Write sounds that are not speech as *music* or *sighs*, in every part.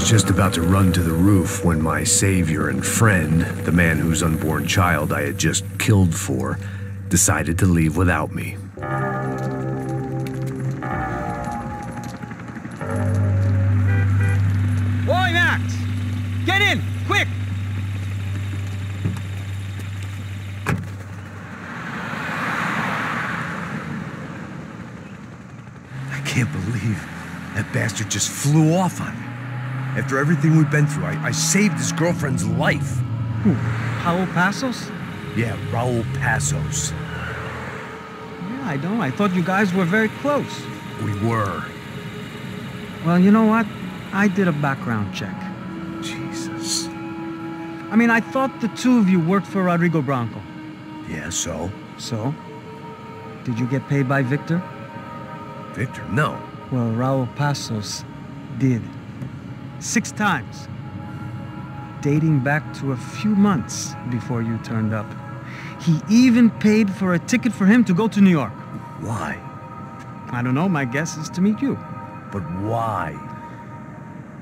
was just about to run to the roof when my savior and friend, the man whose unborn child I had just killed for, decided to leave without me. Boy, Max! Get in! Quick! I can't believe that bastard just flew off on me. After everything we've been through, I, I saved his girlfriend's life. Who? Raul Passos? Yeah, Raul Passos. Yeah, I don't know. I thought you guys were very close. We were. Well, you know what? I did a background check. Jesus. I mean, I thought the two of you worked for Rodrigo Branco. Yeah, so? So? Did you get paid by Victor? Victor, no. Well, Raul Passos did. Six times. Dating back to a few months before you turned up. He even paid for a ticket for him to go to New York. Why? I don't know, my guess is to meet you. But why?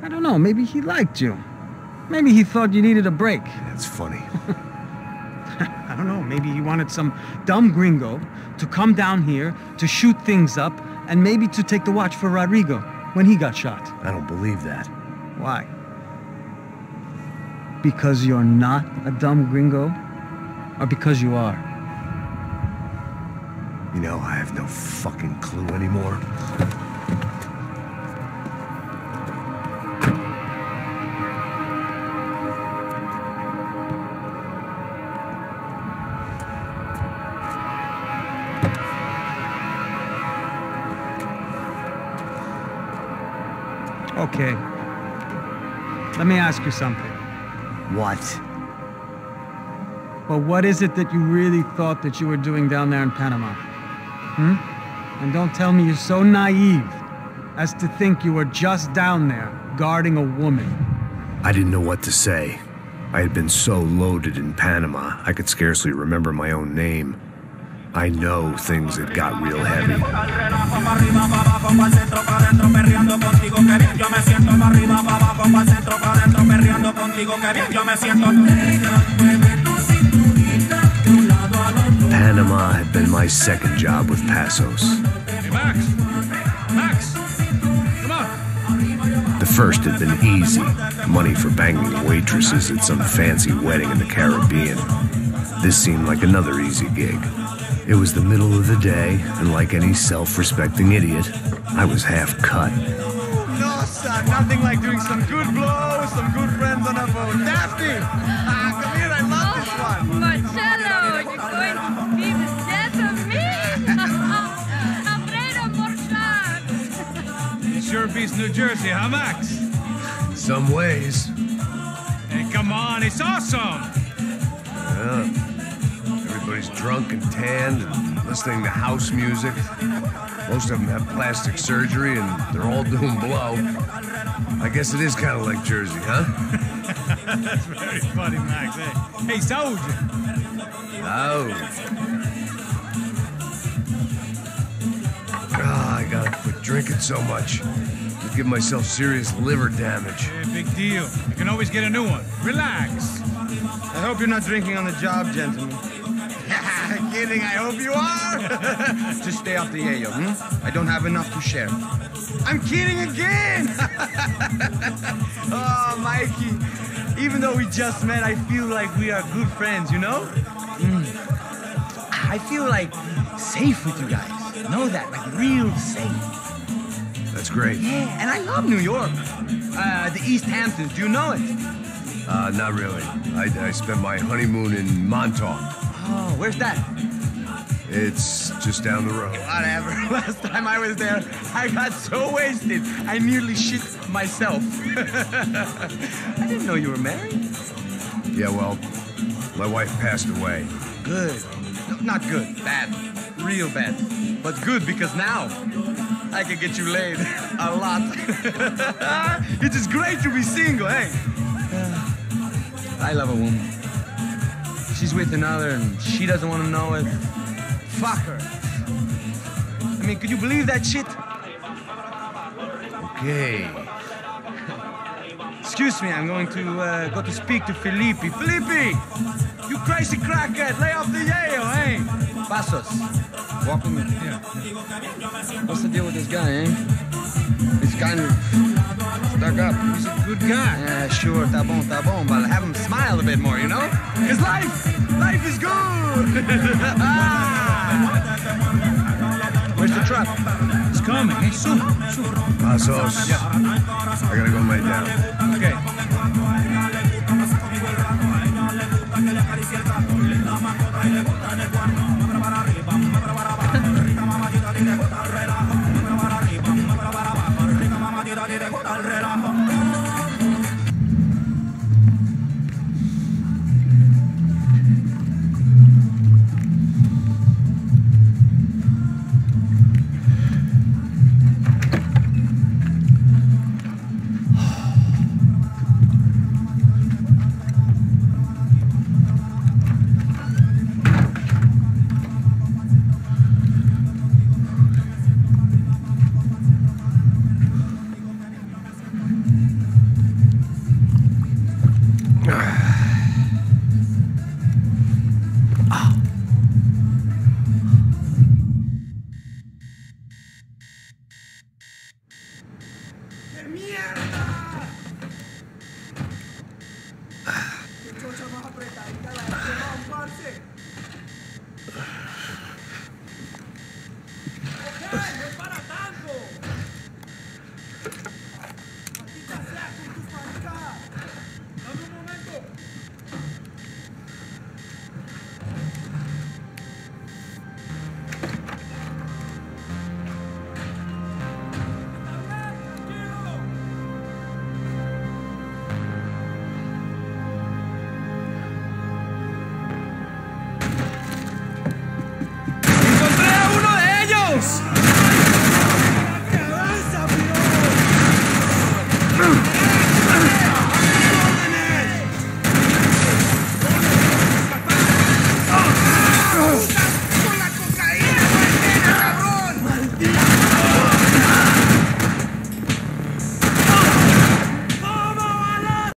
I don't know, maybe he liked you. Maybe he thought you needed a break. *laughs* That's funny. I don't know, maybe he wanted some dumb gringo to come down here to shoot things up and maybe to take the watch for Rodrigo when he got shot. I don't believe that. Why? Because you're not a dumb gringo? Or because you are? You know, I have no fucking clue anymore. Okay. Let me ask you something. What? Well, what is it that you really thought that you were doing down there in Panama? Hmm? And don't tell me you're so naive as to think you were just down there guarding a woman. I didn't know what to say. I had been so loaded in Panama, I could scarcely remember my own name. I know things had got real heavy. Panama had been my second job with Passos. Hey, Max! Max! Come on! The first had been easy money for banging waitresses at some fancy wedding in the Caribbean. This seemed like another easy gig. It was the middle of the day, and like any self respecting idiot, I was half cut. No, son, nothing like doing some good blows, some good friends on a boat. Daphne! Ah, come here, I love this one. Marcello, you're going to be the death of me? *laughs* Alfredo Morchat. It sure beats New Jersey, huh, Max? Some ways. Hey, come on, it's awesome! Yeah. Everybody's drunk and tanned and listening to house music. Most of them have plastic surgery and they're all doing blow. I guess it is kind of like Jersey, huh? That's very funny, Max. Hey, hey soldier! Oh. Ah, I gotta quit drinking so much. I'll give myself serious liver damage. Hey, big deal. You can always get a new one. Relax. I hope you're not drinking on the job, gentlemen. Kidding, I hope you are. *laughs* Just stay off the yayo, hmm? I don't have enough to share. I'm kidding again! *laughs* oh, Mikey. Even though we just met, I feel like we are good friends, you know? Mm. I feel like safe with you guys. Know that? Like real safe. That's great. Yeah, and I love New York. Uh, the East Hamptons, do you know it? Uh, not really. I, I spent my honeymoon in Montauk. Oh, where's that? It's just down the road. Whatever. *laughs* Last time I was there, I got so wasted, I nearly shit myself. *laughs* I didn't know you were married. Yeah, well, my wife passed away. Good. No, not good. Bad. Real bad. But good because now I can get you laid *laughs* a lot. it is great to be single, hey. *sighs* I love a woman. She's with another and she doesn't want to know it. Fuck. I mean, could you believe that shit? Okay. excuse me, I'm going to uh, go to speak to Filippi. Filippi! You crazy crackhead! Lay off the yayo, hey! Passos, walk with me. What's the deal with this guy, eh? He's kind of stuck up. He's a good guy. Yeah, sure, tá bom, tá bom, but have him smile a bit more, you know? Cause life, life is good! *laughs* Where's the truck? It's coming. Hey, soon. Soon. Passos. I gotta go lay down. Okay. interpretar y cada vez que va a un parce